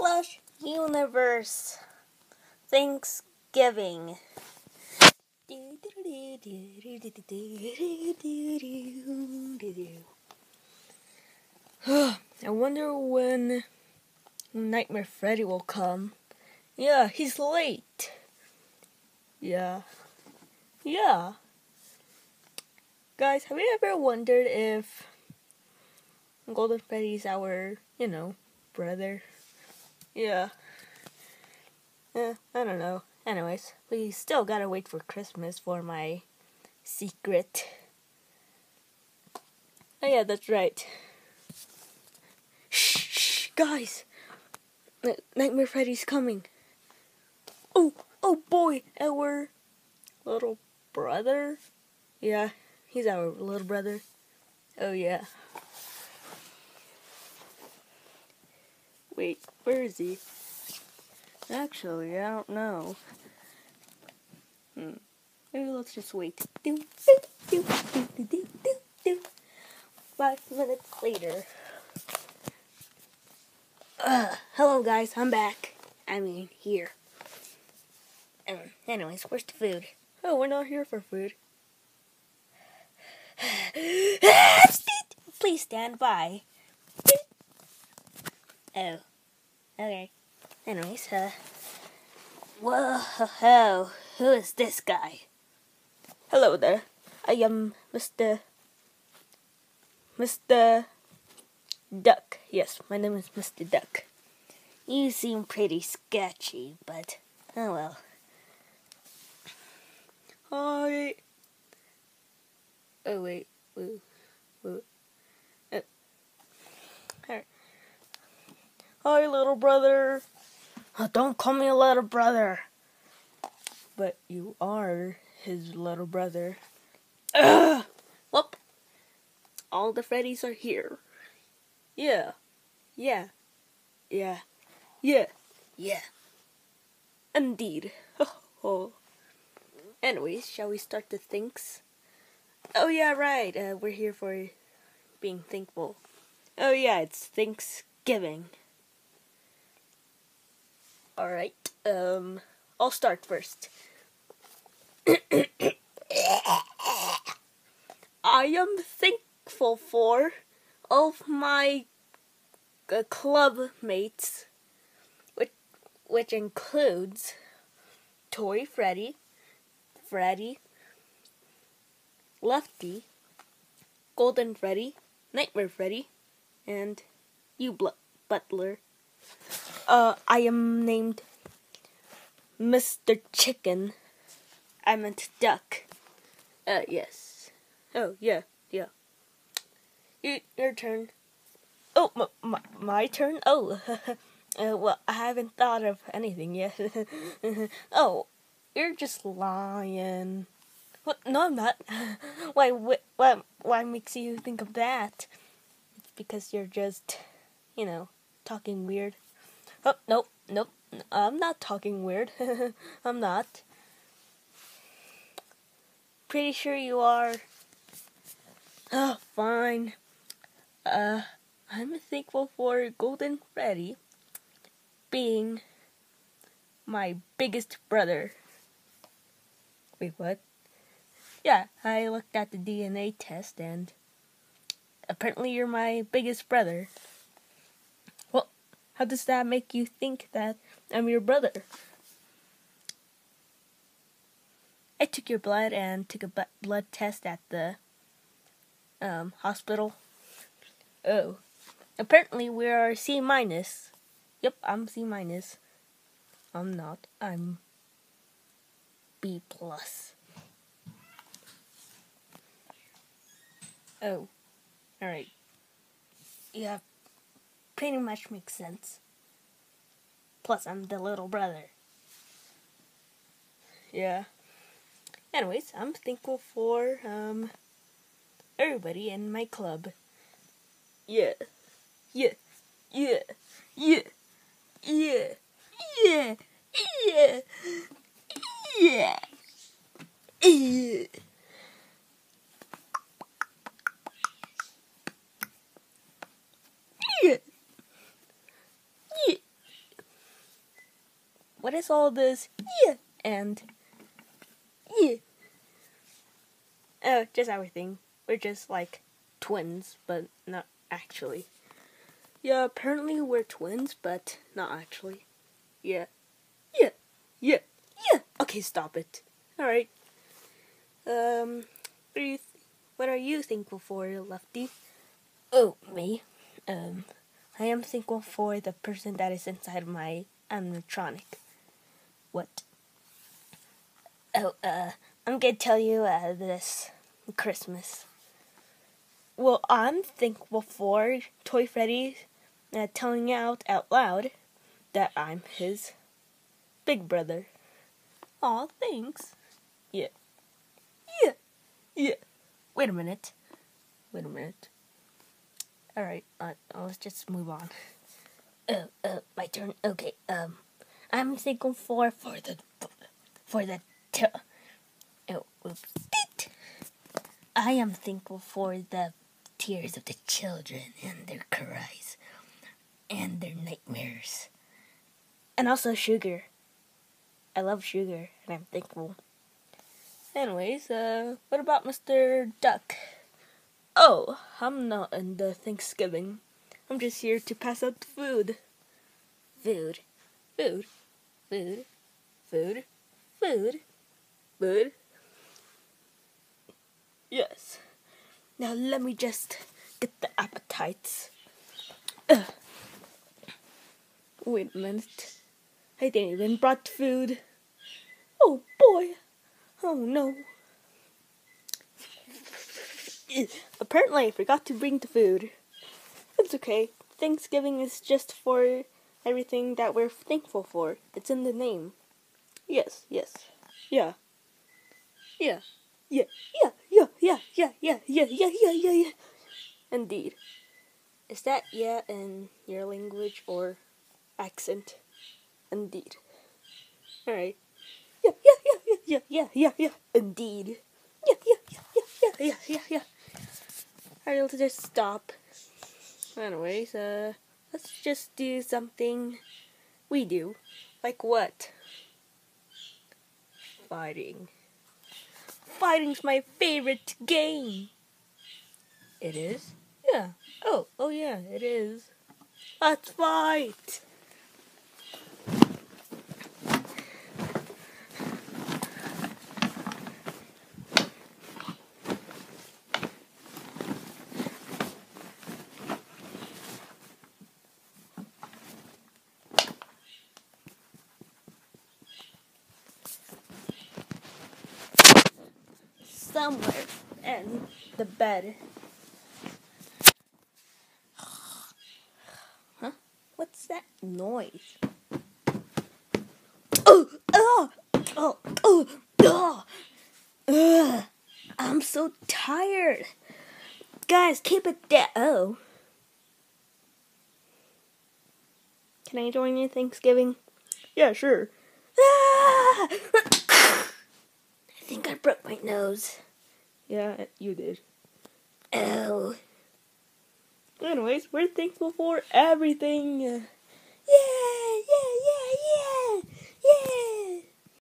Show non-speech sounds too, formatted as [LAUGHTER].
Slush Universe Thanksgiving. [SIGHS] I wonder when Nightmare Freddy will come. Yeah, he's late. Yeah. Yeah. Guys, have you ever wondered if Golden Freddy's our, you know, brother? Yeah. Eh, I don't know. Anyways, we still gotta wait for Christmas for my secret. Oh yeah, that's right. Shh, shh guys! Nightmare Freddy's coming. Oh, oh boy, our little brother? Yeah, he's our little brother. Oh yeah. Wait, where is he? Actually, I don't know. Hmm. Maybe let's just wait. Do, do, do. Five minutes later. Uh, hello guys, I'm back. I mean, here. Um, anyways, where's the food? Oh, we're not here for food. [SIGHS] Please stand by. Oh, okay. Anyways, uh, whoa, who is this guy? Hello there. I am Mr. Mr. Duck. Yes, my name is Mr. Duck. You seem pretty sketchy, but oh well. Hi. Oh wait, wait, wait. Uh, hi. Hi, little brother. Oh, don't call me a little brother. But you are his little brother. Ugh! Whoop! All the Freddys are here. Yeah. Yeah. Yeah. Yeah. Yeah. Indeed. oh. [LAUGHS] Anyways, shall we start the thanks? Oh yeah, right. Uh, we're here for being thankful. Oh yeah, it's Thanksgiving. All right. Um, I'll start first. I am thankful for all of my uh, club mates, which which includes Toy Freddy, Freddy, Lefty, Golden Freddy, Nightmare Freddy, and you Butler. Uh, I am named Mr. Chicken. I meant duck. Uh, yes. Oh, yeah, yeah. You, your turn. Oh, m- my, my turn? Oh, [LAUGHS] uh, well, I haven't thought of anything yet. [LAUGHS] oh, you're just lying. What? No, I'm not. [LAUGHS] why, why, why makes you think of that? It's because you're just, you know, talking weird. Oh, nope, nope. I'm not talking weird. [LAUGHS] I'm not. Pretty sure you are. Oh, fine. Uh, I'm thankful for Golden Freddy being my biggest brother. Wait, what? Yeah, I looked at the DNA test and apparently you're my biggest brother. How does that make you think that I'm your brother? I took your blood and took a blood test at the um, hospital. Oh, apparently we are C minus. Yep, I'm C minus. I'm not. I'm B plus. Oh, all right. Yeah, pretty much makes sense. Plus, I'm the little brother. Yeah. Anyways, I'm thankful for um everybody in my club. Yeah. Yeah. Yeah. Yeah. Yeah. Yeah. Yeah. Yeah. Yeah. What is all this? Yeah, and yeah. Oh, just everything. We're just like twins, but not actually. Yeah, apparently we're twins, but not actually. Yeah. Yeah. Yeah. Yeah. Okay, stop it. All right. Um, what are you? What are you thankful for, Lefty? Oh, me. Um, I am thankful for the person that is inside my animatronic. What? Oh, uh, I'm gonna tell you uh, this Christmas. Well, I'm thankful for Toy Freddy uh, telling out out loud that I'm his big brother. Aw, thanks. Yeah. Yeah. Yeah. Wait a minute. Wait a minute. Alright, uh, let's just move on. Oh, uh, my turn. Okay. Um, I'm thankful for for the for the. T- oh. I am thankful for the tears of the children and their cries and their nightmares. And also sugar. I love sugar and I'm thankful. Anyways, uh, what about Mr. Duck? Oh, I'm not in the Thanksgiving. I'm just here to pass out food. Food. Food. Food. Food. Food. Food. Yes. Now let me just get the appetites. Ugh. Wait a minute. I didn't even brought food. Oh boy. Oh no. [LAUGHS] Apparently I forgot to bring the food. It's okay. Thanksgiving is just for everything that we're thankful for. It's in the name. Yes, yes. Yeah. Yeah. Yeah, yeah, yeah, yeah, yeah, yeah, yeah, yeah, yeah, yeah. Indeed. Is that yeah in your language or accent? Indeed. Alright. Yeah, yeah, yeah, yeah, yeah, yeah, yeah, yeah. Indeed. Yeah, yeah, yeah, yeah, yeah, yeah, yeah, yeah. Alright, let's just stop. Anyways, uh, let's just do something we do. Like what? Fighting. Fighting's my favorite game. It is? Yeah. Oh, oh yeah, it is. Let's fight! Somewhere in the bed. Huh? What's that noise? Oh, oh, oh, oh, oh. Ugh. I'm so tired. Guys, keep it down. Oh. Can I join you Thanksgiving? Yeah, sure. Ah! [LAUGHS] think I broke my nose. Yeah, you did. Oh. Anyways, we're thankful for everything. Yeah, yeah, yeah.